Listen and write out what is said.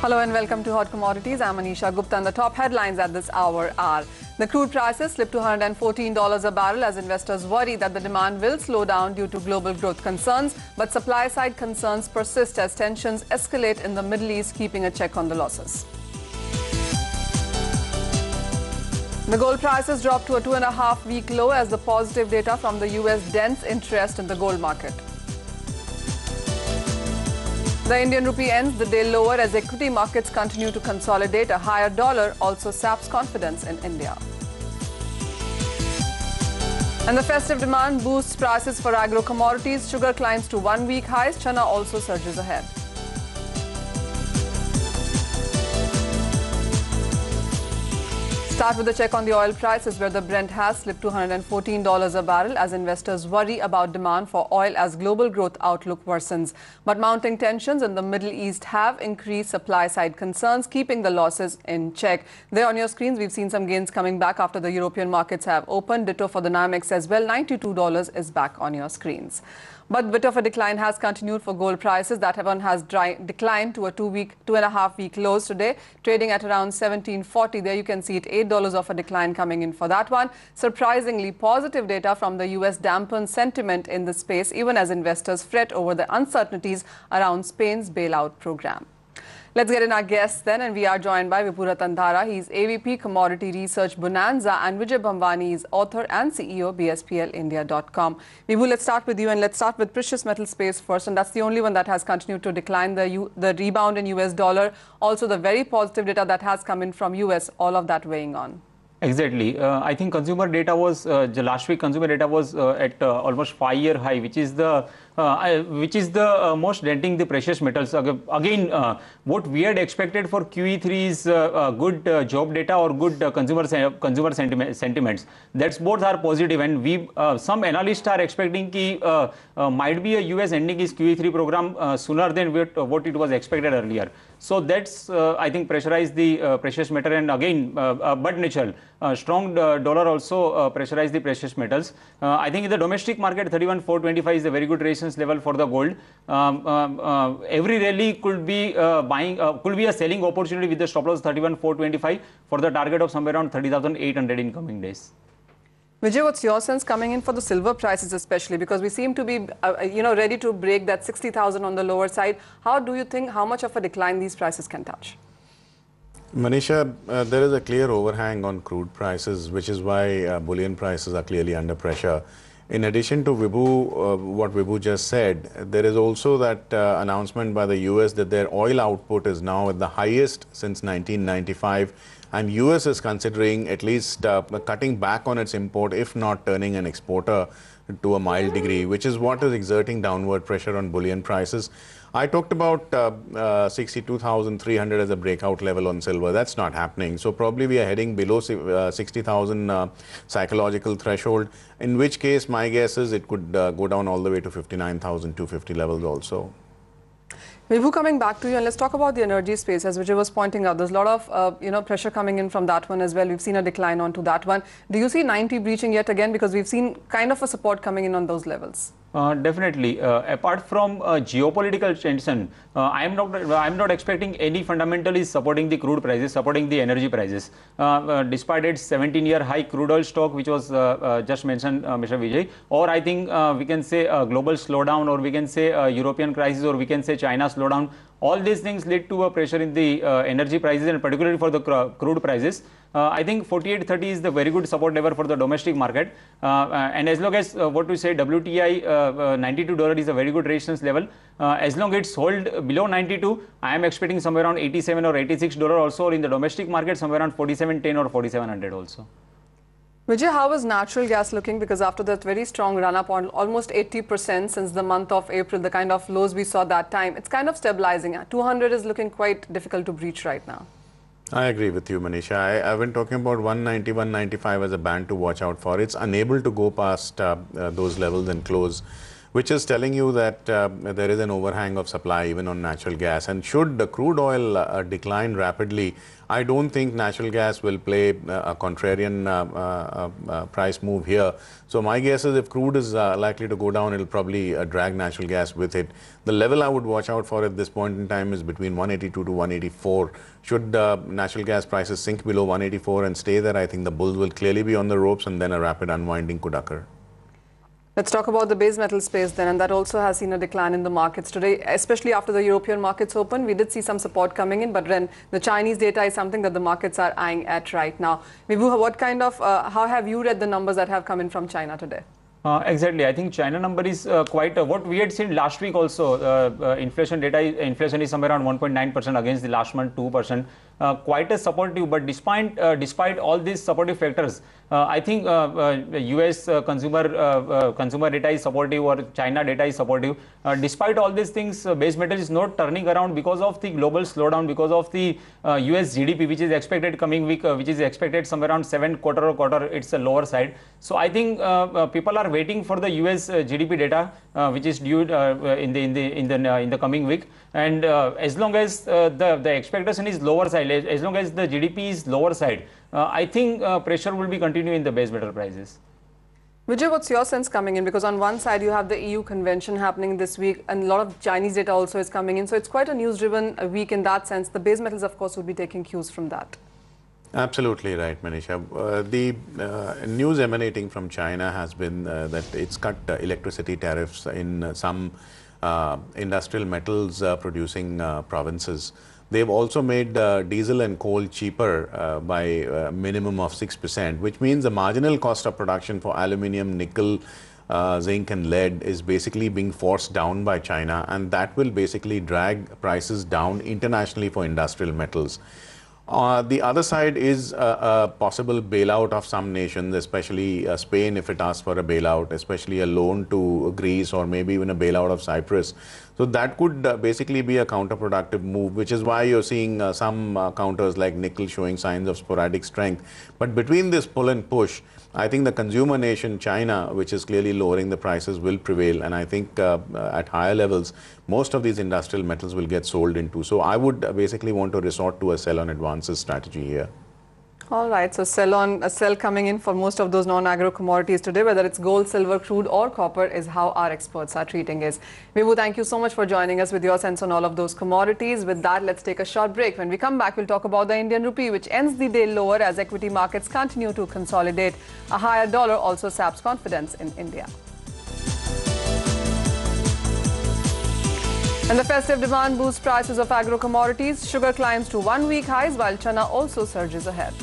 Hello and welcome to Hot Commodities. I'm Manisha Gupta and the top headlines at this hour are the crude prices slipped to $114 a barrel as investors worry that the demand will slow down due to global growth concerns, but supply side concerns persist as tensions escalate in the Middle East, keeping a check on the losses. The gold prices dropped to a two and a half week low as the positive data from the US dents interest in the gold market. The Indian rupee ends the day lower as equity markets continue to consolidate. A higher dollar also saps confidence in India. And the festive demand boosts prices for agro commodities. Sugar climbs to one week highs. Chana also surges ahead. Start with a check on the oil prices where the Brent has slipped to $114 a barrel as investors worry about demand for oil as global growth outlook worsens. But mounting tensions in the Middle East have increased supply side concerns, keeping the losses in check. There on your screens, we've seen some gains coming back after the European markets have opened. Ditto for the NYMEX as well. $92 is back on your screens. But bit of a decline has continued for gold prices. That one has dry, declined to a two-week, two and a half week lows today, trading at around 1740. There you can see it, eight dollars of a decline coming in for that one. Surprisingly, positive data from the U.S. dampened sentiment in the space, even as investors fret over the uncertainties around Spain's bailout program. Let's get in our guests then, and we are joined by Vibhu Ratandhara. He's AVP Commodity Research Bonanza, and Vijay Bhambwani is author and CEO of BSPLindia.com. Vibhu, let's start with you, and let's start with precious metal space first, and that's the only one that has continued to decline. The U the rebound in US dollar, also the very positive data that has come in from US, all of that weighing on. Exactly. Uh, I think consumer data was uh, last week. Consumer data was uh, at uh, almost five-year high, which is the uh, which is the uh, most denting the precious metals. Again, uh, what we had expected for QE3 is uh, uh, good uh, job data or good consumer consumer sentiment, sentiments. That's both are positive, and we some analysts are expecting that might be a US ending his QE3 program sooner than what it was expected earlier. So that's I think pressurized the precious metal, and again, but natural strong dollar also pressurized the precious metals. I think in the domestic market, 31,425 is a very good resistance level for the gold. Um, um, uh, every rally could be uh, buying, uh, could be a selling opportunity with the stop loss 31,425 for the target of somewhere around 30,800 in coming days. Vijay, what's your sense coming in for the silver prices especially? Because we seem to be, uh, you know, ready to break that 60,000 on the lower side. How do you think, how much of a decline these prices can touch? Manisha, uh, there is a clear overhang on crude prices, which is why uh, bullion prices are clearly under pressure. In addition to Vibhu, uh, what Vibhu just said, there is also that uh, announcement by the US that their oil output is now at the highest since 1995 and US is considering at least uh, cutting back on its import if not turning an exporter to a mild degree, which is what is exerting downward pressure on bullion prices. I talked about uh, uh, 62,300 as a breakout level on silver. That's not happening. So probably we are heading below uh, 60,000 uh, psychological threshold, in which case my guess is it could uh, go down all the way to 59,250 levels also. Vibhu, coming back to you, and let's talk about the energy space. As Vijay was pointing out, there's a lot of uh, you know pressure coming in from that one as well. We've seen a decline onto that one. Do you see 90 breaching yet again? Because we've seen kind of a support coming in on those levels. Uh, definitely. Uh, apart from uh, geopolitical tension, uh, I am not I am not expecting any fundamentally supporting the crude prices, supporting the energy prices. Uh, uh, despite its 17-year high crude oil stock, which was just mentioned, Mr. Vijay, or I think we can say a global slowdown, or we can say European crisis, or we can say China slowdown. All these things lead to a pressure in the energy prices, and particularly for the cr crude prices. Uh, I think 4830 is the very good support level for the domestic market. Uh, uh, and as long as what we say WTI $92 is a very good resistance level, as long as it's hold below 92, I am expecting somewhere around 87 or 86 dollar also or in the domestic market somewhere around 4710 or 4700 also. Vijay, how is natural gas looking? Because after that very strong run up on almost 80% since the month of April, the kind of lows we saw that time, it's kind of stabilizing. 200 is looking quite difficult to breach right now. I agree with you, Manisha. I, have been talking about 190, 195 as a band to watch out for. It's unable to go past uh, uh, those levels and close. Which is telling you that uh, there is an overhang of supply even on natural gas. And should the crude oil uh, decline rapidly, I don't think natural gas will play uh, a contrarian uh, uh, uh, price move here. So my guess is if crude is likely to go down, it'll probably drag natural gas with it. The level I would watch out for at this point in time is between 182 to 184. Should natural gas prices sink below 184 and stay there, I think the bulls will clearly be on the ropes and then a rapid unwinding could occur. Let's talk about the base metal space then, and that also has seen a decline in the markets today, especially after the European markets open. We did see some support coming in, but then the Chinese data is something that the markets are eyeing at right now. Vibhu, what kind of, uh, how have you read the numbers that have come in from China today? Uh, exactly. I think China number is uh, quite uh, what we had seen last week also. Uh, uh, inflation data, inflation is somewhere around 1.9 percent against the last month 2 percent. Uh, quite a supportive, but despite despite all these supportive factors, I think U.S. consumer consumer data is supportive or China data is supportive. despite all these things, base metal is not turning around because of the global slowdown, because of the U.S. GDP, which is expected coming week, which is expected somewhere around seven quarter or quarter. It's a lower side. So I think people are waiting for the US uh, GDP data, uh, which is due uh, uh, in the in the in the uh, in the coming week. And uh, as long as the the expectation is lower side, as long as the GDP is lower side, I think pressure will be continuing in the base metal prices. Vijay, what's your sense coming in? Because on one side you have the EU convention happening this week, and a lot of Chinese data also is coming in. So it's quite a news-driven week in that sense. The base metals, of course, will be taking cues from that. Absolutely right, Manisha. Uh, the uh, news emanating from China has been uh, that it's cut uh, electricity tariffs in uh, some uh, industrial metals producing provinces. They've also made diesel and coal cheaper by a minimum of 6%, which means the marginal cost of production for aluminium, nickel, zinc and lead is basically being forced down by China and that will basically drag prices down internationally for industrial metals. Uh, the other side is a, a, possible bailout of some nations, especially uh, Spain, if it asks for a bailout, especially a loan to Greece or maybe even a bailout of Cyprus. So that could uh, basically be a counterproductive move, which is why you're seeing uh, some uh, counters like nickel showing signs of sporadic strength. But between this pull and push, I think the consumer nation China, which is clearly lowering the prices, will prevail. And I think uh, at higher levels, most of these industrial metals will get sold into. So I would basically want to resort to a sell on advances strategy here. All right, so sell on a sell coming in for most of those non-agro commodities today, whether it's gold, silver, crude or copper is how our experts are treating it. Vibhu, thank you so much for joining us with your sense on all of those commodities. With that, let's take a short break. When we come back, we'll talk about the Indian rupee, which ends the day lower as equity markets continue to consolidate. A higher dollar also saps confidence in India. And the festive demand boosts prices of agro commodities. Sugar climbs to one-week highs while chana also surges ahead.